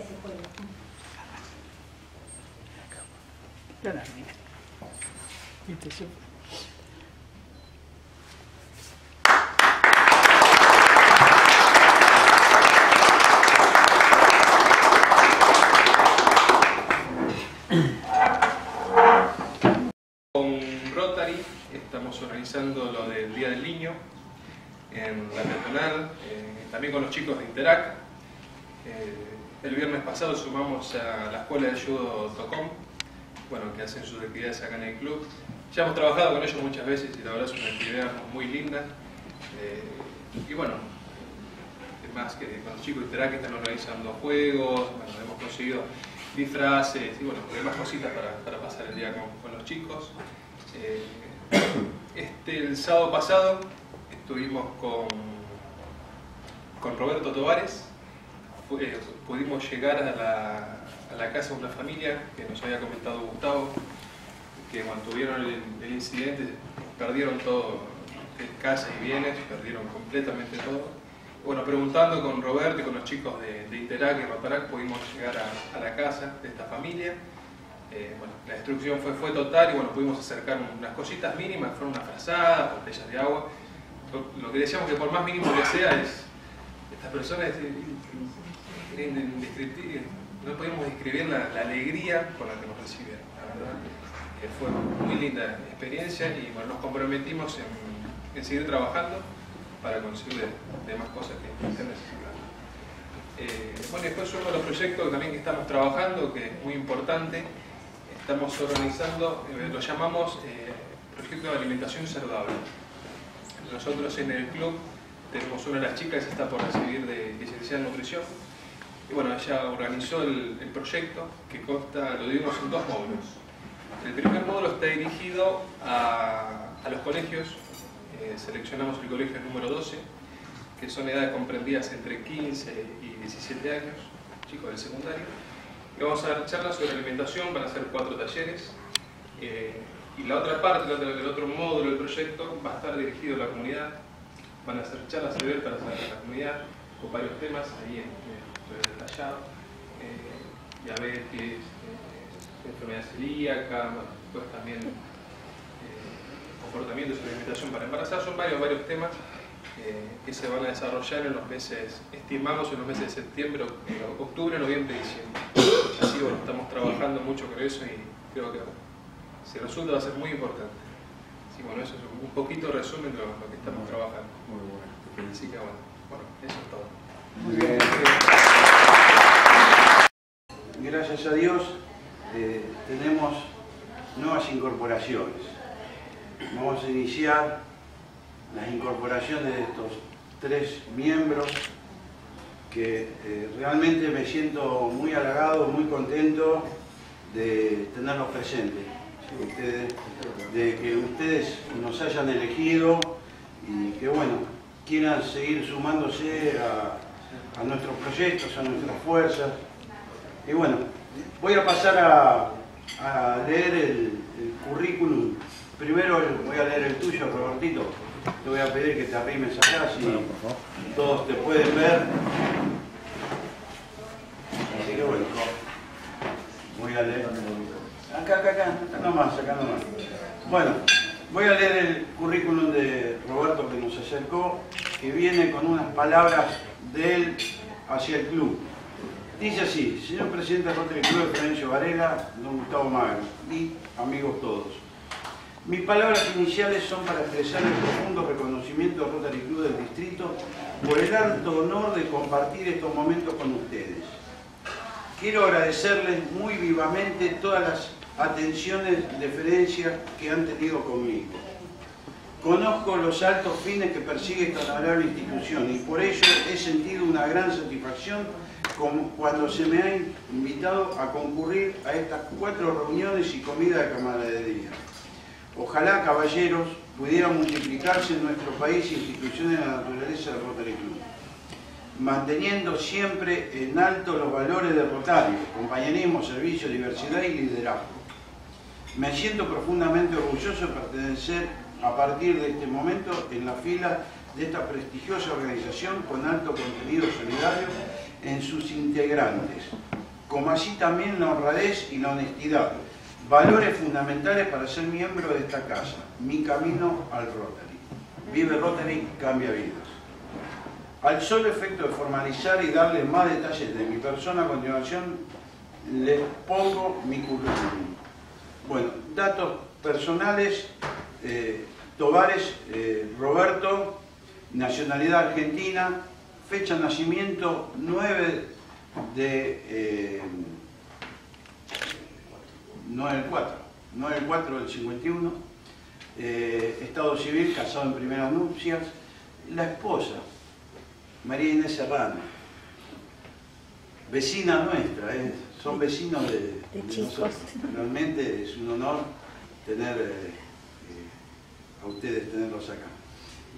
juego. Con Rotary estamos organizando lo del Día del Niño en la peatonal, eh, también con los chicos de Interac. Eh, el viernes pasado sumamos a la escuela de judo Tocom, bueno, que hacen sus actividades acá en el club. Ya hemos trabajado con ellos muchas veces y la verdad es una actividad muy linda. Eh, y bueno, más que con los chicos de Interac están organizando juegos, bueno, hemos conseguido disfraces y bueno, demás cositas para, pasar el día con, los chicos. Eh, este, el sábado pasado estuvimos con, con Roberto Tovares, eh, pudimos llegar a la, a la casa de una familia que nos había comentado Gustavo, que cuando tuvieron el, incidente perdieron todo, eh, casa y bienes, perdieron completamente todo. Bueno, preguntando con Roberto y con los chicos de, Interac y Rotarac pudimos llegar a, la casa de esta familia. Eh, bueno, la destrucción fue, fue total y bueno, pudimos acercar unas cositas mínimas, fueron unas frazadas, botellas de agua. Lo que decíamos que por más mínimo que sea es, estas personas eh, no podíamos describir la, alegría con la que nos recibieron, la verdad. que fue muy linda experiencia y bueno, nos comprometimos en, en seguir trabajando para conseguir demás cosas que estén necesitando. Eh, bueno, después uno de los proyectos también que estamos trabajando, que es muy importante, estamos organizando, eh, lo llamamos eh, Proyecto de Alimentación Saludable. Nosotros en el club tenemos una de las chicas que está por recibir de licenciada en nutrición. Y bueno, ella organizó el, proyecto que consta, lo dividimos en dos módulos. El primer módulo está dirigido a, a los colegios, eh, seleccionamos el colegio número 12, que son edades comprendidas entre 15 y 17 años, chicos del secundario. Y vamos a dar charlas sobre alimentación, van a ser cuatro talleres. Eh, y la otra parte, el otro, el otro módulo del proyecto, va a estar dirigido a la comunidad. Van a ser charlas abiertas a la comunidad con varios temas ahí en, en, detallado. Eh, diabetes, eh, enfermedad celíaca, pues también eh, comportamientos de alimentación para embarazar. Son varios, varios temas eh, que se van a desarrollar en los meses, estimamos en los meses de septiembre, octubre, noviembre y diciembre. Así bueno, estamos trabajando mucho con eso y creo que si resulta va a ser muy importante. Así bueno, eso es un poquito resumen de lo, lo que estamos trabajando. Muy bueno. Así que bueno, bueno, eso es todo. Muy bien. Gracias a Dios eh, tenemos nuevas incorporaciones. Vamos a iniciar las incorporaciones de estos tres miembros que eh, realmente me siento muy halagado, muy contento de tenerlos presentes. De que ustedes nos hayan elegido y que bueno, quieran seguir sumándose a, a nuestros proyectos, a nuestras fuerzas. Y bueno, voy a pasar a, a leer el, el currículum. Primero voy a leer el tuyo, Robertito. Te voy a pedir que te arrimes acá, si todos te pueden ver. Así que bueno, voy a leer. Acá, acá, acá, acá nomás, acá nomás. Bueno, voy a leer el currículum de Roberto que nos acercó, que viene con unas palabras de él hacia el club. Dice así, señor presidente del Rotary Club de Florencio Varela, don Gustavo Magno y amigos todos. Mis palabras iniciales son para expresar el profundo reconocimiento al Rotary Club del Distrito por el alto honor de compartir estos momentos con ustedes. Quiero agradecerles muy vivamente todas las atenciones, deferencias que han tenido conmigo. Conozco los altos fines que persigue esta honorable institución y por ello he sentido una gran satisfacción cuando se me ha invitado a concurrir a estas cuatro reuniones y comida de camaradería. Ojalá, caballeros, pudieran multiplicarse en nuestro país instituciones de la naturaleza del Rotary Club, manteniendo siempre en alto los valores del Rotario, compañerismo, servicio, diversidad y liderazgo. Me siento profundamente orgulloso de pertenecer a partir de este momento en la fila de esta prestigiosa organización con alto contenido solidario en sus integrantes, como así también la honradez y la honestidad, valores fundamentales para ser miembro de esta casa, mi camino al Rotary. Vive Rotary, cambia vidas. Al solo efecto de formalizar y darle más detalles de mi persona, a continuación les pongo mi currículum. Bueno, datos personales, eh, Tovares eh, Roberto, nacionalidad argentina, fecha de nacimiento 9 de... Eh, 9 del 4, 9 del 4 del 51, eh, estado civil, casado en primeras nupcias, la esposa, María Inés Serrano, vecina nuestra, eh, son vecinos de, De nosotros. Realmente es un honor tener eh, a ustedes tenerlos acá.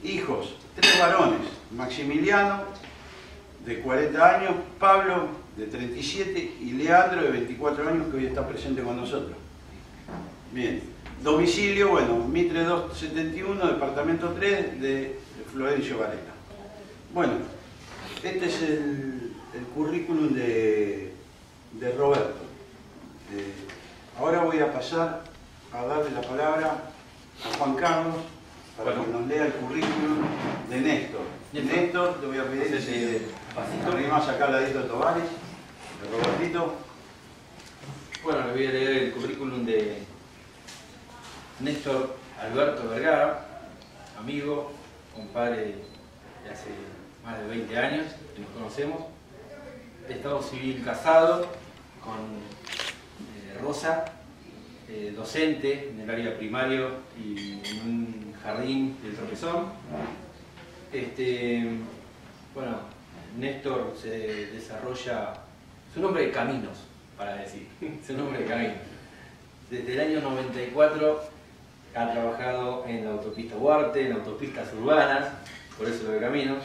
Hijos, tres varones, Maximiliano, de 40 años, Pablo, de 37, y Leandro, de 24 años, que hoy está presente con nosotros. Bien. Domicilio, bueno, Mitre 271, departamento 3, de Florencio Varela. Bueno, este es el, currículum de, de Roberto. Eh, ahora voy a pasar a darle la palabra a Juan Carlos para Bueno. que nos lea el currículum de Néstor. Néstor. Te voy a pedir que te arrimas acá al ladito de Tovares, de Robertito. Bueno, les voy a leer el currículum de Néstor Alberto Vergara, amigo, compadre de hace más de 20 años que nos conocemos, de estado civil casado con eh, Rosa, eh, docente en el área primario y en un jardín del tropezón. Este, bueno, Néstor se desarrolla, es un hombre de caminos, para decir, es un hombre de caminos. Desde el año 94 ha trabajado en la autopista Huarte, en autopistas urbanas, por eso lo de caminos,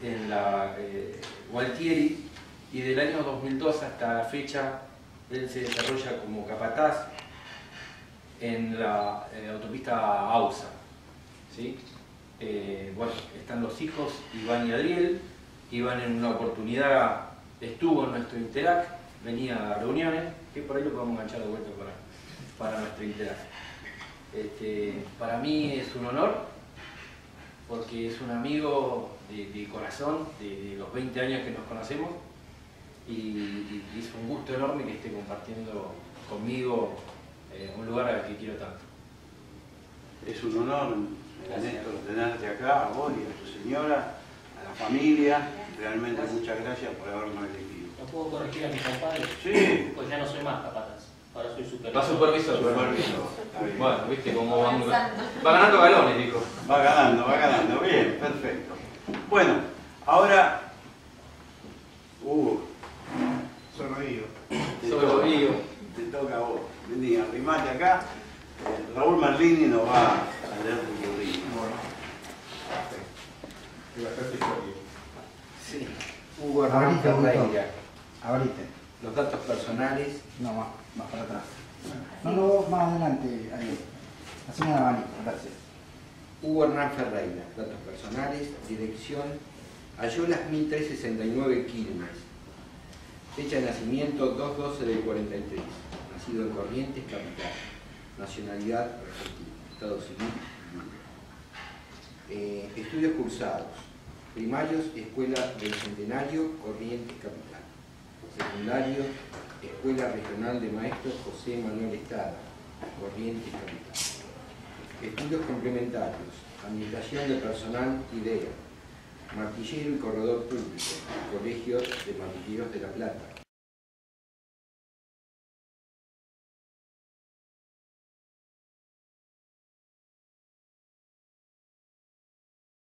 en la eh, Gualtieri, y del año 2002 hasta la fecha él se desarrolla como capataz en la autopista AUSA. ¿sí? Eh, bueno, están los hijos, Iván y Adriel. Iván en una oportunidad estuvo en nuestro Interac, venía a reuniones, que por ahí lo podemos enganchar de vuelta para, para nuestro Interac. Este, para mí es un honor, porque es un amigo de, corazón, de, los 20 años que nos conocemos, y es un gusto enorme que esté compartiendo conmigo eh, un lugar al que quiero tanto. Es un honor. Néstor, tenerte acá, a vos y a tu señora, a la familia. Realmente muchas gracias por habernos elegido. ¿No puedo corregir a mi compadre? Sí. Pues ya no soy más capataz, ahora soy supervisor. Va supervisor. Supervisor. Bueno, viste cómo van. Va ganando galones, dijo. Va ganando, va ganando. Bien, perfecto. Bueno, ahora, Hugo, Sonrío. te, Sobre toca, Bolívar. te toca a vos. Vení, arrimate acá. Merlini nos va a leer tu historia. Sí. Hugo Hernán Ahorita. Ahorita. Los datos personales. No, más, más para atrás. No, no, más adelante. Ahí. Hacemos un abanico, gracias. Hugo Hernán Ferreira. Datos personales. Dirección. Ayolas 1369 Quilmes. Fecha de nacimiento 212 del 43. Nacido en Corrientes, capital. Nacionalidad. Estado civil. Eh, estudios cursados. Primarios, Escuela del Centenario, Corrientes, capital. Secundario, Escuela Regional de Maestros José Manuel Estrada, Corrientes, capital. Estudios complementarios. Administración de personal, IDEA. Martillero y corredor público, Colegio de Martilleros de La Plata,